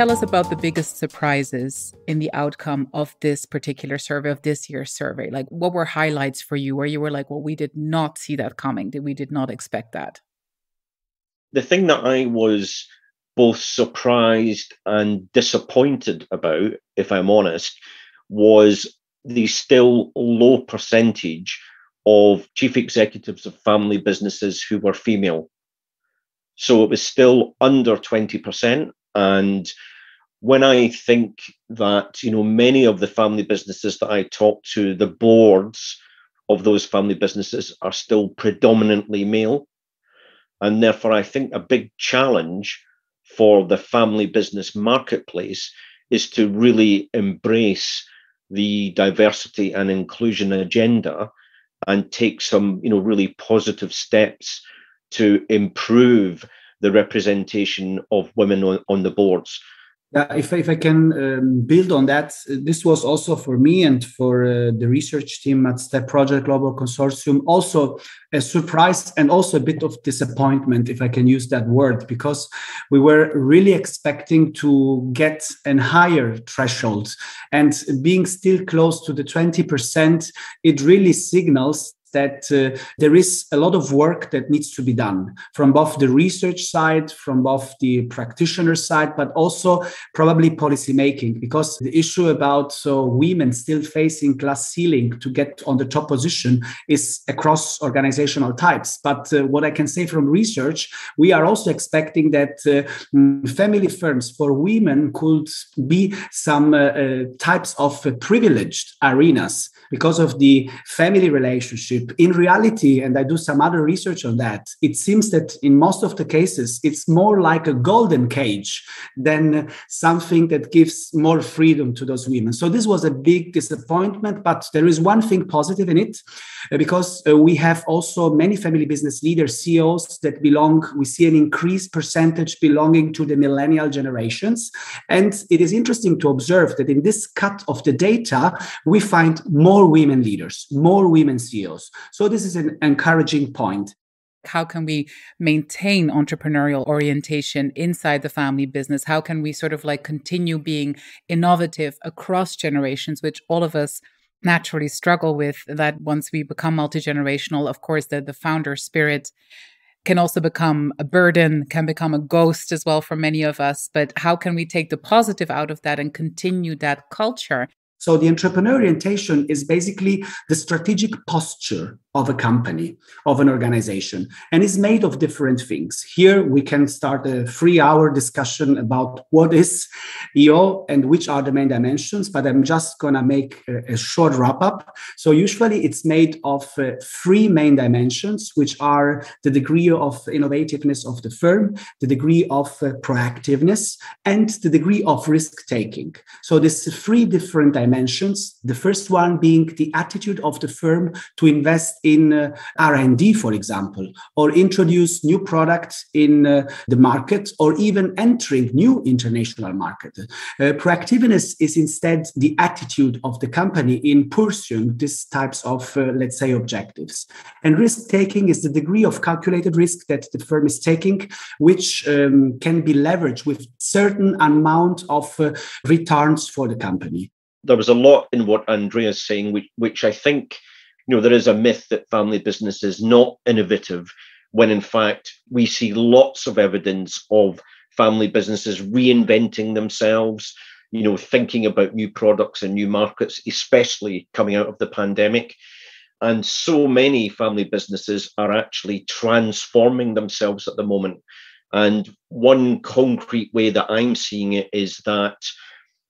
tell us about the biggest surprises in the outcome of this particular survey, of this year's survey. Like, what were highlights for you where you were like, well, we did not see that coming, we did not expect that? The thing that I was both surprised and disappointed about, if I'm honest, was the still low percentage of chief executives of family businesses who were female. So it was still under 20%. And when I think that, you know, many of the family businesses that I talk to, the boards of those family businesses are still predominantly male. And therefore, I think a big challenge for the family business marketplace is to really embrace the diversity and inclusion agenda and take some you know really positive steps to improve the representation of women on, on the boards yeah, if, if I can um, build on that, this was also for me and for uh, the research team at STEP Project Global Consortium also a surprise and also a bit of disappointment, if I can use that word, because we were really expecting to get a higher threshold. And being still close to the 20%, it really signals that uh, there is a lot of work that needs to be done from both the research side, from both the practitioner side, but also probably policy making, because the issue about so women still facing glass ceiling to get on the top position is across organizational types. But uh, what I can say from research, we are also expecting that uh, family firms for women could be some uh, uh, types of privileged arenas because of the family relationship. In reality, and I do some other research on that, it seems that in most of the cases, it's more like a golden cage than something that gives more freedom to those women. So this was a big disappointment, but there is one thing positive in it uh, because uh, we have also many family business leaders, CEOs that belong, we see an increased percentage belonging to the millennial generations. And it is interesting to observe that in this cut of the data, we find more women leaders, more women CEOs. So this is an encouraging point. How can we maintain entrepreneurial orientation inside the family business? How can we sort of like continue being innovative across generations, which all of us naturally struggle with? That once we become multi generational, of course, the, the founder spirit can also become a burden, can become a ghost as well for many of us. But how can we take the positive out of that and continue that culture so the entrepreneur orientation is basically the strategic posture of a company, of an organization, and is made of different things. Here we can start a three hour discussion about what is EO and which are the main dimensions, but I'm just going to make a, a, short wrap up. So usually it's made of uh, three main dimensions, which are the degree of innovativeness of the firm, the degree of uh, proactiveness, and the degree of risk taking. So there's three different dimensions. The first one being the attitude of the firm to invest in uh, r&d for example or introduce new products in uh, the market or even entering new international market. Uh, proactiveness is instead the attitude of the company in pursuing these types of uh, let's say objectives. And risk taking is the degree of calculated risk that the firm is taking which um, can be leveraged with certain amount of uh, returns for the company there was a lot in what Andrea is saying, which, which I think you know, there is a myth that family business is not innovative, when in fact we see lots of evidence of family businesses reinventing themselves, you know, thinking about new products and new markets, especially coming out of the pandemic. And so many family businesses are actually transforming themselves at the moment. And one concrete way that I'm seeing it is that,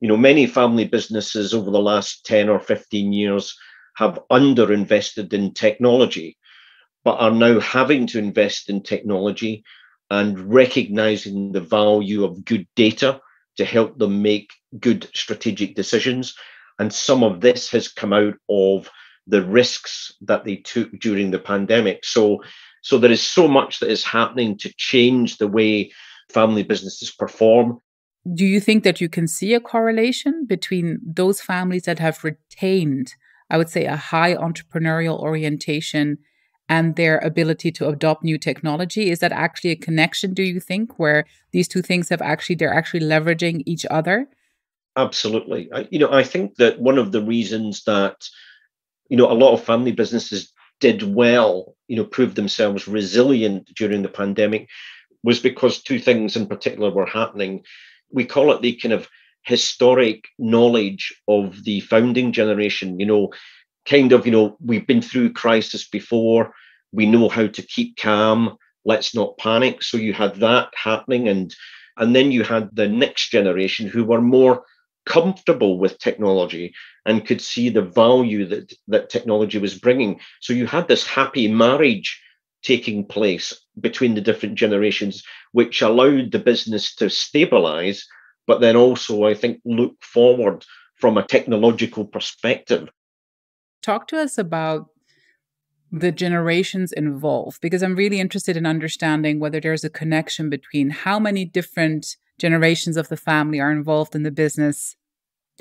you know, many family businesses over the last 10 or 15 years have underinvested in technology, but are now having to invest in technology and recognizing the value of good data to help them make good strategic decisions. And some of this has come out of the risks that they took during the pandemic. So, so there is so much that is happening to change the way family businesses perform. Do you think that you can see a correlation between those families that have retained I would say, a high entrepreneurial orientation and their ability to adopt new technology? Is that actually a connection, do you think, where these two things have actually, they're actually leveraging each other? Absolutely. I, you know, I think that one of the reasons that, you know, a lot of family businesses did well, you know, proved themselves resilient during the pandemic was because two things in particular were happening. We call it the kind of historic knowledge of the founding generation, you know, kind of, you know, we've been through crisis before, we know how to keep calm, let's not panic. So you had that happening and and then you had the next generation who were more comfortable with technology and could see the value that that technology was bringing. So you had this happy marriage taking place between the different generations, which allowed the business to stabilize, but then also, I think, look forward from a technological perspective. Talk to us about the generations involved, because I'm really interested in understanding whether there's a connection between how many different generations of the family are involved in the business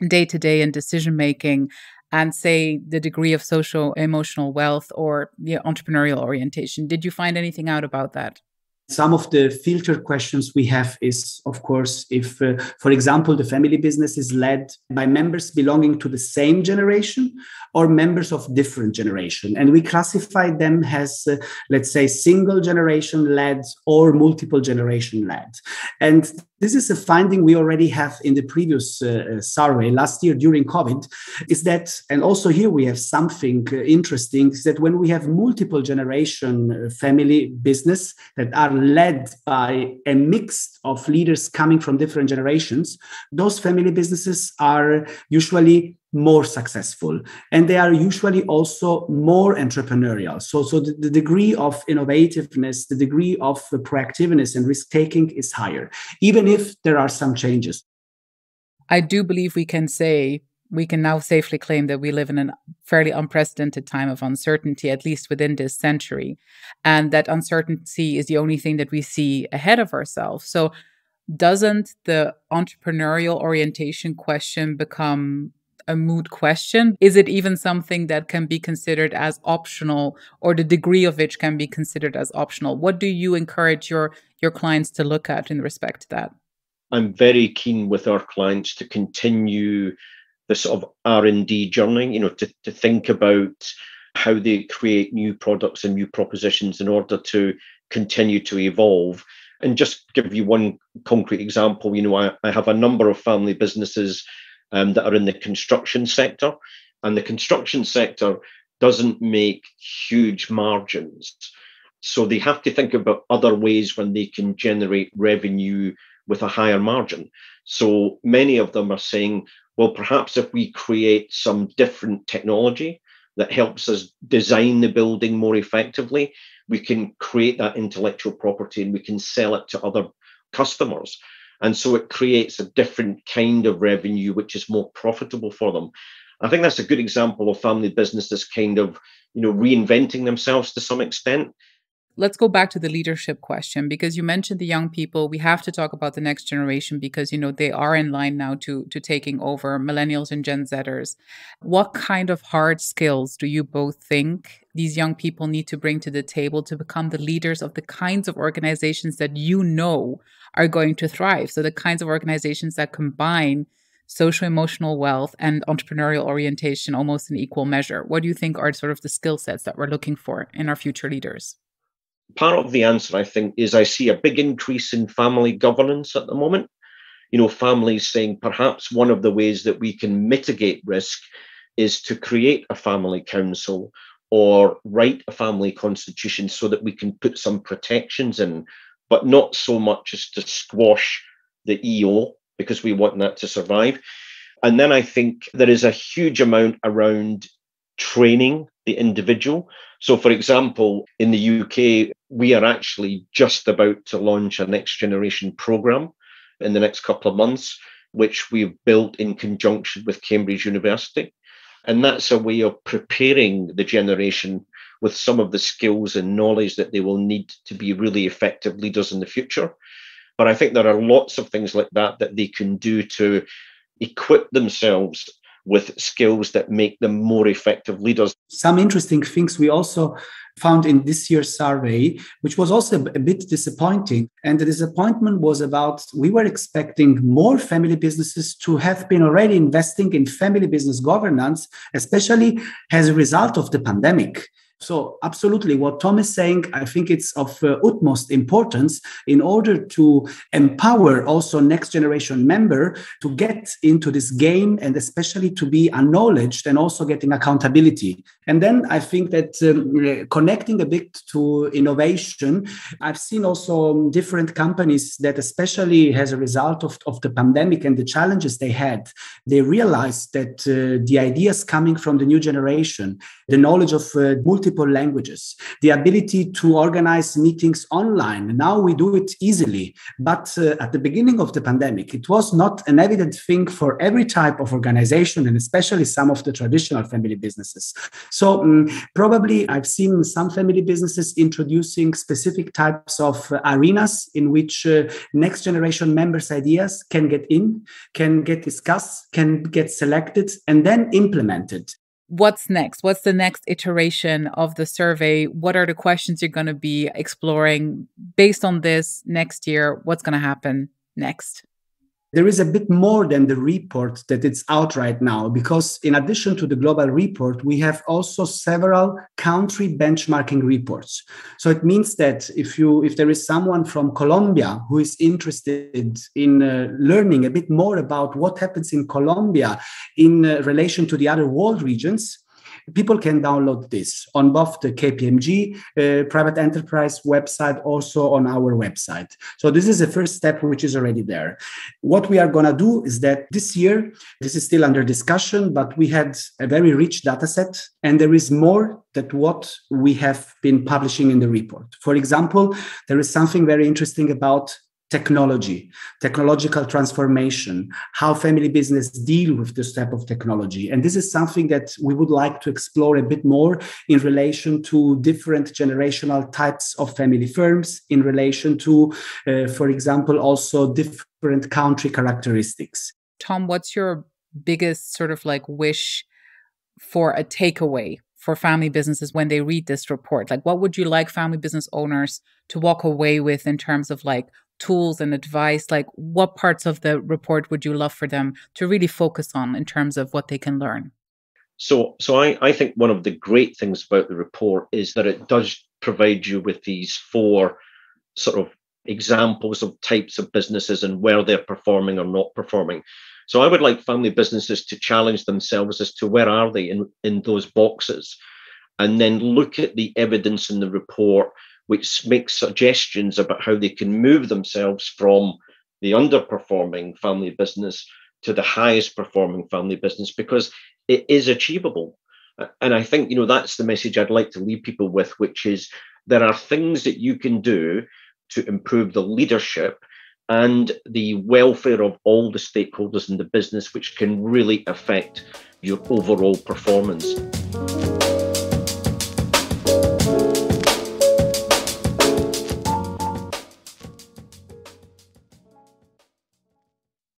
day to day and decision making and say the degree of social emotional wealth or the entrepreneurial orientation. Did you find anything out about that? Some of the filter questions we have is of course if uh, for example the family business is led by members belonging to the same generation or members of different generation and we classify them as uh, let's say single generation led or multiple generation led and this is a finding we already have in the previous uh, uh, survey last year during COVID. Is that, and also here we have something uh, interesting, is that when we have multiple generation uh, family business that are led by a mix of leaders coming from different generations, those family businesses are usually more successful and they are usually also more entrepreneurial so so the, the degree of innovativeness the degree of the proactiveness and risk taking is higher even if there are some changes i do believe we can say we can now safely claim that we live in a fairly unprecedented time of uncertainty, at least within this century. And that uncertainty is the only thing that we see ahead of ourselves. So, doesn't the entrepreneurial orientation question become a moot question? Is it even something that can be considered as optional or the degree of which can be considered as optional? What do you encourage your your clients to look at in respect to that? I'm very keen with our clients to continue the sort of R&D journey, you know, to, to think about how they create new products and new propositions in order to continue to evolve. And just give you one concrete example, you know, I, I have a number of family businesses um, that are in the construction sector. And the construction sector doesn't make huge margins. So they have to think about other ways when they can generate revenue with a higher margin. So many of them are saying, well, perhaps if we create some different technology that helps us design the building more effectively, we can create that intellectual property and we can sell it to other customers. And so it creates a different kind of revenue, which is more profitable for them. I think that's a good example of family businesses kind of, you know, reinventing themselves to some extent. Let's go back to the leadership question because you mentioned the young people. We have to talk about the next generation because you know they are in line now to to taking over millennials and Gen Zers. What kind of hard skills do you both think these young people need to bring to the table to become the leaders of the kinds of organizations that you know are going to thrive. So the kinds of organizations that combine social emotional wealth and entrepreneurial orientation almost in equal measure. What do you think are sort of the skill sets that we're looking for in our future leaders? Part of the answer, I think, is I see a big increase in family governance at the moment. You know, families saying perhaps one of the ways that we can mitigate risk is to create a family council or write a family constitution so that we can put some protections in but not so much as to squash the EO because we want that to survive. And then I think there is a huge amount around training the individual. So, for example, in the UK, we are actually just about to launch a next generation program in the next couple of months, which we've built in conjunction with Cambridge University. And that's a way of preparing the generation with some of the skills and knowledge that they will need to be really effective leaders in the future. But I think there are lots of things like that that they can do to equip themselves with skills that make them more effective leaders. Some interesting things we also found in this year's survey, which was also a bit disappointing. And the disappointment was about we were expecting more family businesses to have been already investing in family business governance, especially as a result of the pandemic. So, absolutely, what Tom is saying, I think it's of uh, utmost importance in order to empower also next generation member to get into this game and especially to be acknowledged and also getting accountability. And then I think that um, connecting a bit to innovation, I've seen also different companies that, especially as a result of, of the pandemic and the challenges they had, they realized that uh, the ideas coming from the new generation, the knowledge of uh, multi multiple languages, the ability to organize meetings online. Now we do it easily. But uh, at the beginning of the pandemic, it was not an evident thing for every type of organization, and especially some of the traditional family businesses. So um, probably I've seen some family businesses introducing specific types of uh, arenas in which uh, next generation members' ideas can get in, can get discussed, can get selected, and then implemented what's next? What's the next iteration of the survey? What are the questions you're going to be exploring based on this next year? What's going to happen next? There is a bit more than the report that it's out right now because in addition to the global report we have also several country benchmarking reports. So it means that if you if there is someone from colombia who is interested in uh, learning a bit more about what happens in colombia in uh, relation to the other world regions people can download this on both the KPMG uh, private enterprise website, also on our website. So this is the first step, which is already there. What we are going to do is that this year, this is still under discussion, but we had a very rich data set, and there is more that what we have been publishing in the report. For example, there is something very interesting about technology, technological transformation, how family business deal with this type of technology. And this is something that we would like to explore a bit more in relation to different generational types of family firms, in relation to, uh, for example, also different country characteristics. Tom, what's your biggest sort of like wish for a takeaway for family businesses when they read this report? Like, what would you like family business owners to walk away with in terms of like tools and advice? Like, what parts of the report would you love for them to really focus on in terms of what they can learn? So, so I, I think one of the great things about the report is that it does provide you with these four sort of examples of types of businesses and where they're performing or not performing. So I would like family businesses to challenge themselves as to where are they in, in those boxes and then look at the evidence in the report which makes suggestions about how they can move themselves from the underperforming family business to the highest performing family business because it is achievable. And I think, you know, that's the message I'd like to leave people with, which is there are things that you can do to improve the leadership and the welfare of all the stakeholders in the business, which can really affect your overall performance.